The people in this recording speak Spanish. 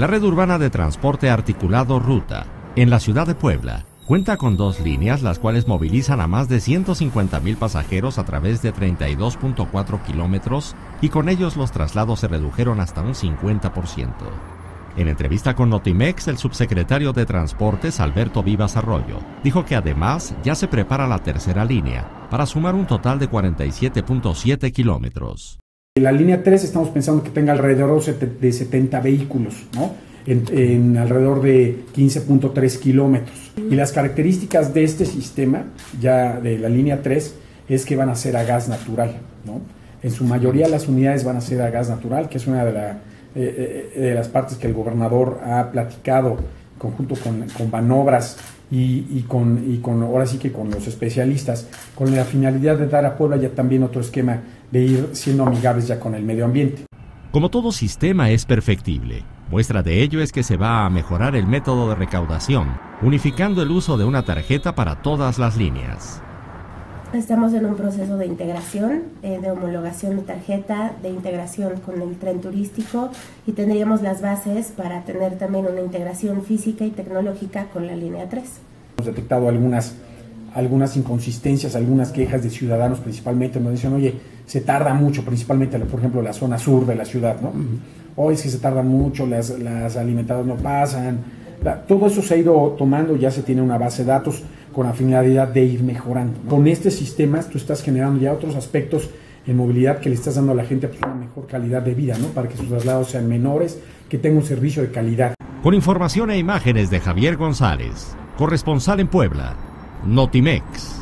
La red urbana de transporte articulado Ruta, en la ciudad de Puebla, cuenta con dos líneas las cuales movilizan a más de 150.000 pasajeros a través de 32.4 kilómetros y con ellos los traslados se redujeron hasta un 50%. En entrevista con Notimex, el subsecretario de Transportes, Alberto Vivas Arroyo, dijo que además ya se prepara la tercera línea para sumar un total de 47.7 kilómetros. En la línea 3 estamos pensando que tenga alrededor de 70 vehículos, ¿no? En, alrededor de 15.3 kilómetros. Y las características de este sistema, ya de la línea 3, es que van a ser a gas natural, ¿no? En su mayoría las unidades van a ser a gas natural, que es una de, eh, eh, de las partes que el gobernador ha platicado conjunto con, con Banobras y, con, y con, ahora sí que con los especialistas, con la finalidad de dar a Puebla ya también otro esquema de ir siendo amigables ya con el medio ambiente. Como todo sistema es perfectible, muestra de ello es que se va a mejorar el método de recaudación, unificando el uso de una tarjeta para todas las líneas. Estamos en un proceso de integración, eh, de homologación de tarjeta, de integración con el tren turístico y tendríamos las bases para tener también una integración física y tecnológica con la línea 3. Hemos detectado algunas, algunas inconsistencias, algunas quejas de ciudadanos principalmente, nos dicen, oye, se tarda mucho, principalmente, por ejemplo, la zona sur de la ciudad, ¿no? Hoy es que se tarda mucho, las, las alimentadas no pasan. todo eso se ha ido tomando, ya se tiene una base de datos con la finalidad de ir mejorando. Con este sistema tú estás generando ya otros aspectos en movilidad que le estás dando a la gente pues, una mejor calidad de vida, ¿no? Para que sus traslados sean menores, que tenga un servicio de calidad. Con información e imágenes de Javier González, corresponsal en Puebla, Notimex.